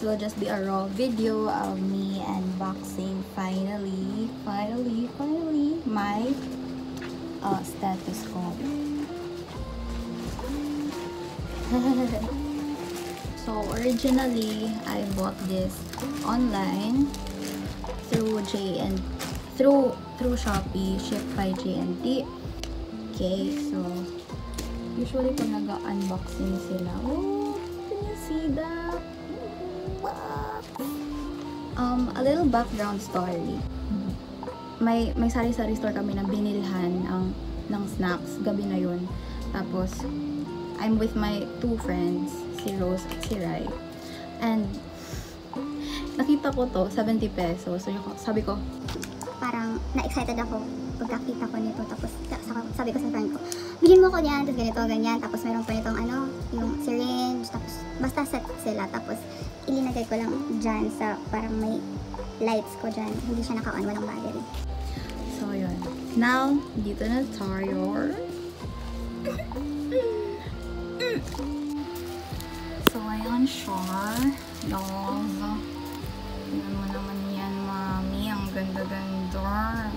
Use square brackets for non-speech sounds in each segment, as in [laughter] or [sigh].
this will just be a raw video of me unboxing finally, finally, finally my uh, stethoscope. [laughs] so originally, I bought this online through J and through through Shopee, shipped by J&T. Okay, so usually pag nag-unboxing sila, oh, can you see that? Um, a little background story. May may sari-sari store kami na binilhan ang ng snacks gabi na yun. Tapos I'm with my two friends, si Rose at si Rai. And nakita ko to, 70 pesos. So sabi ko, parang na-excited ako pagkakita ko nito. Tapos sa- sabi ko sa friend ko, bilhin mo ko yan, tapos ganito, ganyan. Tapos meron pa nitong ano, yung syringe. Tapos basta set sila. Tapos ilinagay ko lang dyan sa parang may lights ko dyan. Hindi siya naka-on, walang battery. So, yun. Now, dito na tayo. So, ayan siya. Love. Tingnan naman yan, mami. Ang ganda-ganda.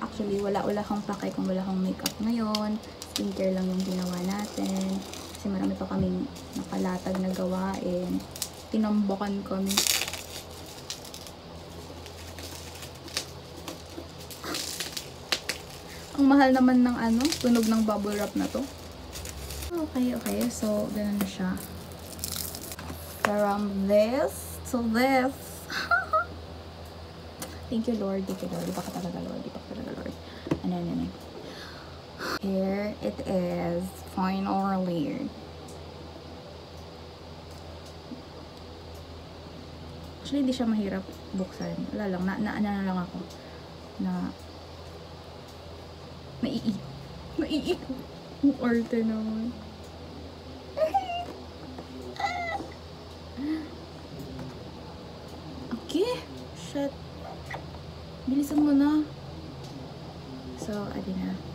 Actually, wala-wala kang pakay kung wala kang makeup ngayon. Skincare lang yung ginawa natin. Kasi marami pa kaming nakalatag na gawain. Tinambakan kami. Ang mahal naman ng ano, tunog ng bubble wrap na to. Okay, okay. So, ganun siya. From this to this. [laughs] Thank you, Lord. Thank you, Lord. Di pa ka talaga, Lord. Di pa ka talaga, Lord. Ano, ano, ano. Here it is. Finally. Actually, di siya mahirap buksan. Wala lang. Na, na, ano na lang ako. Na, naiit. Naiit. Ang arte naman. Okay. Shit. Bilisan mo na. So, adi na.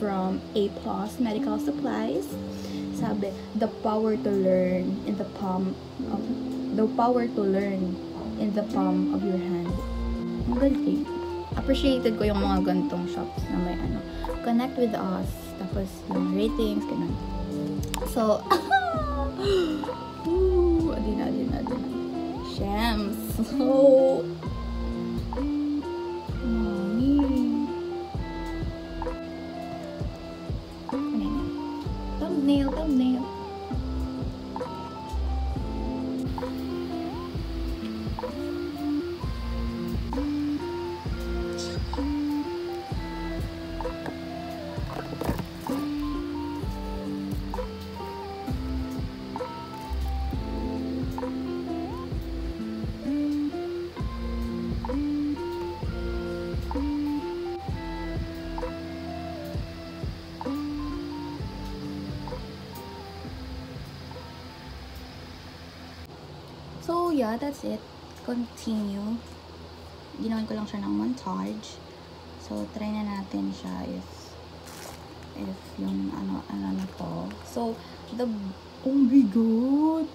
From A Plus Medical Supplies. Sabi, the power to learn in the palm of, the power to learn in the palm of your hand. Ang galing. Appreciated ko yung mga gantong shops na may ano, connect with us. Tapos, yung ratings, ganun. So, [laughs] Ooh, adi na, adi na, adi na. Shams. [laughs] So, That's it. Continue. Ginawan ko lang siya ng montage. So, try na natin siya if if yung ano, ano na to. So, the, oh my god!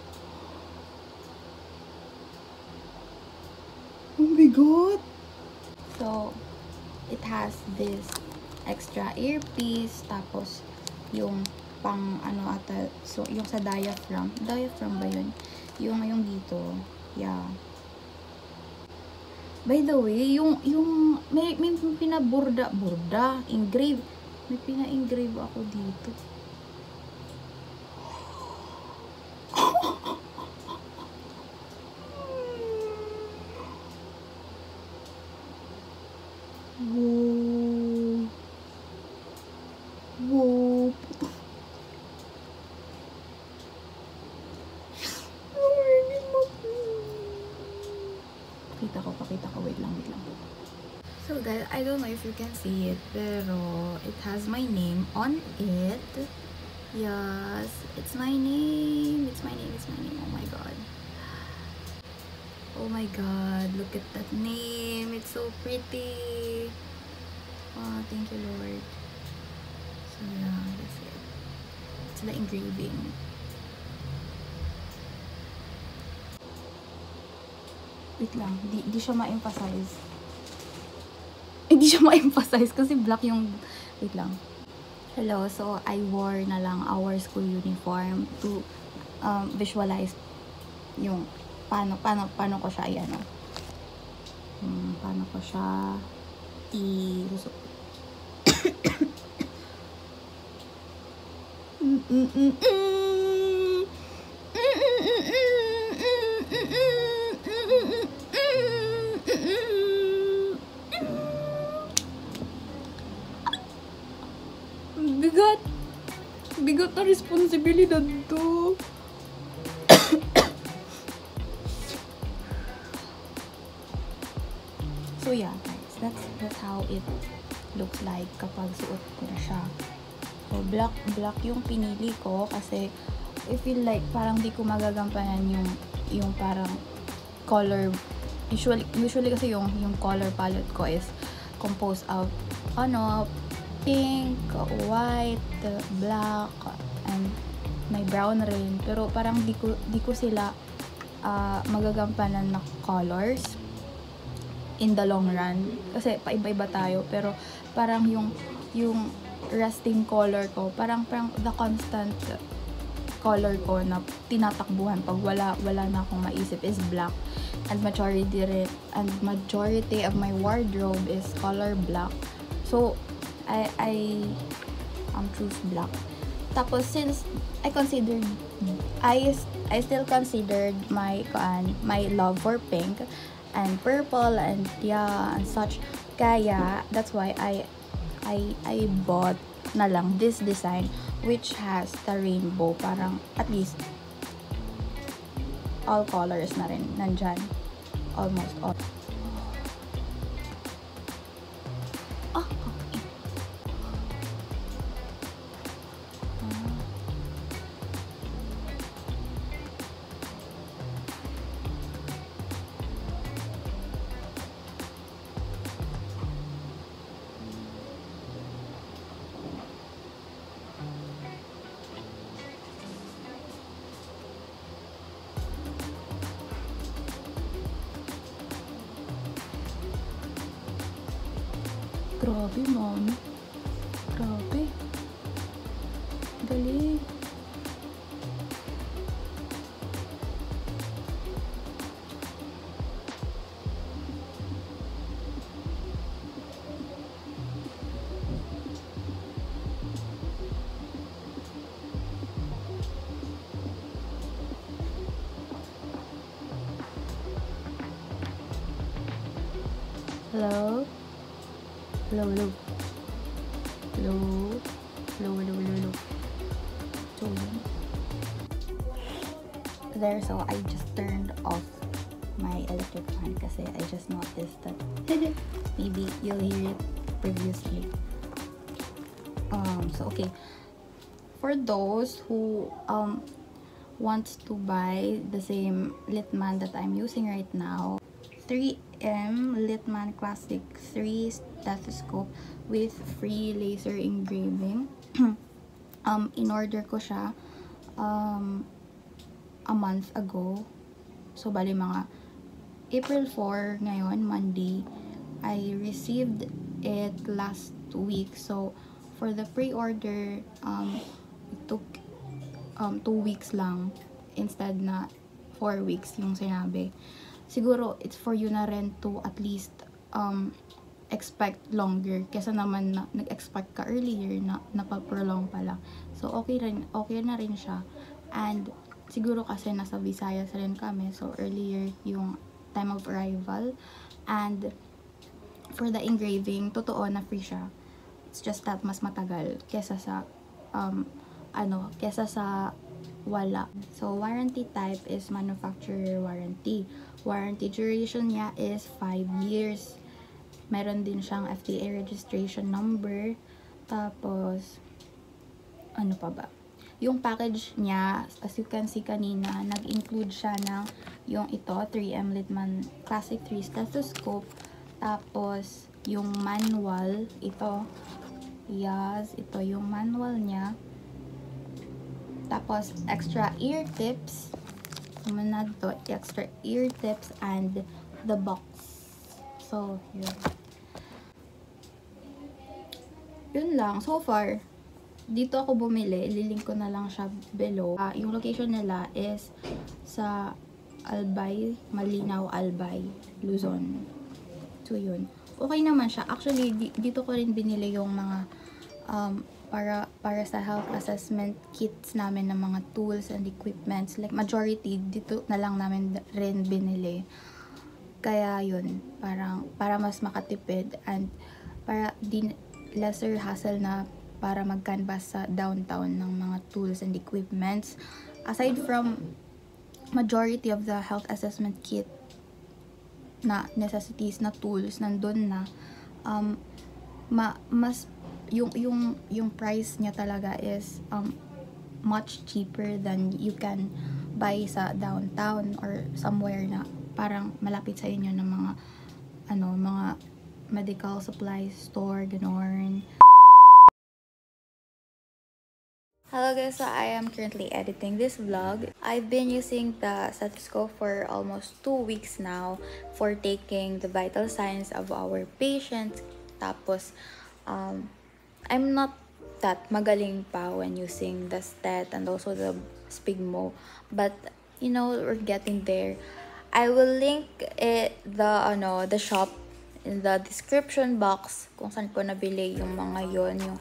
Oh my god! So, it has this extra earpiece, tapos yung pang ano ata, so yung sa diaphragm, diaphragm ba yun? Yung yung dito, yeah. By the way, yung yung may, may pinaburda burda, engrave. May pina-engrave ako dito. So guys, I don't know if you can see it, pero it has my name on it. Yes, it's my name. It's my name. It's my name. Oh my god. Oh my god, look at that name. It's so pretty. Oh, thank you, Lord. So yeah, that's it. It's the engraving. Wait lang, di, di siya ma-emphasize. Hindi siya ma-emphasize kasi black yung... Wait lang. Hello, so I wore na lang our school uniform to um, visualize yung paano, paano, paano ko siya, ayan o. Hmm, paano ko siya i... Bigat. [coughs] na responsibilidad to. [coughs] so yeah, guys, that's that's how it looks like kapag suot ko na siya. So black black yung pinili ko kasi I feel like parang di ko magagampanan yung yung parang color usually usually kasi yung yung color palette ko is composed of ano pink, white, black, and may brown rin. Pero parang di ko, di ko sila uh, magagampanan na colors in the long run. Kasi paiba-iba tayo. Pero parang yung, yung resting color ko, parang, parang the constant color ko na tinatakbuhan pag wala, wala na akong maisip is black. And majority rin, and majority of my wardrobe is color black. So, I, I um, choose black. Tapos, since I considered, I, I still considered my, kuan, my love for pink and purple and yeah, and such. Kaya, that's why I, I, I bought na lang this design which has the rainbow. Parang, at least, all colors na rin nandyan. Almost all. Grabe, mom. Grabe. Galing. Hello? Hello, hello. Hello? Hello, hello, hello, hello. There, so I just turned off my electric fan kasi I just noticed that [laughs] maybe you'll hear it previously. Um, so, okay. For those who um wants to buy the same Litman that I'm using right now, 3M Litman Classic 3 stethoscope with free laser engraving. [clears throat] um, in-order ko siya um, a month ago. So, bali mga April 4 ngayon, Monday. I received it last week. So, for the pre-order, um, it took um, 2 weeks lang instead na 4 weeks yung sinabi siguro it's for you na rin to at least um, expect longer kesa naman na nag-expect ka earlier na napaprolong pa lang. So, okay, rin, okay na rin siya. And, siguro kasi nasa Visayas rin kami. So, earlier yung time of arrival. And, for the engraving, totoo na free siya. It's just that mas matagal kesa sa, um, ano, kesa sa wala. So, warranty type is manufacturer warranty. Warranty duration niya is 5 years. Meron din siyang FDA registration number. Tapos, ano pa ba? Yung package niya, as you can see kanina, nag-include siya ng yung ito, 3M Lidman Classic 3 stethoscope. Tapos, yung manual, ito. Yes, ito yung manual niya. Tapos, extra ear tips. Muna to, extra ear tips and the box. So, yun. Yun lang. So far, dito ako bumili. Ililink ko na lang siya below. Ah, yung location nila is sa Albay, Malinaw, Albay, Luzon. So, yun. Okay naman siya. Actually, di- dito ko rin binili yung mga um, para para sa health assessment kits namin ng mga tools and equipments. Like, majority, dito na lang namin rin binili. Kaya yun, parang para mas makatipid and para din lesser hassle na para mag-canvas sa downtown ng mga tools and equipments. Aside from majority of the health assessment kit na necessities na tools nandun na um ma, mas yung yung yung price niya talaga is um much cheaper than you can buy sa downtown or somewhere na parang malapit sa inyo ng mga ano mga medical supply store ganon Hello guys, so I am currently editing this vlog. I've been using the stethoscope for almost two weeks now for taking the vital signs of our patient. Tapos, um, I'm not that magaling pa when using the stet and also the spigmo. But, you know, we're getting there. I will link it, the, ano, the shop in the description box kung saan ko nabili yung mga yon yung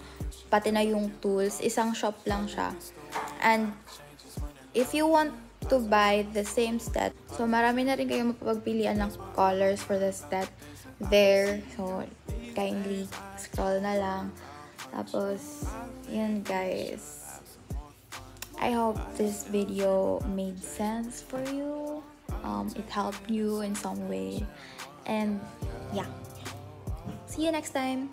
pati na yung tools isang shop lang siya and if you want to buy the same stat so marami na rin kayong mapapagpilian ng colors for the stat there so kindly scroll na lang tapos yun guys. I hope this video made sense for you. Um, it helped you in some way. And yeah. See you next time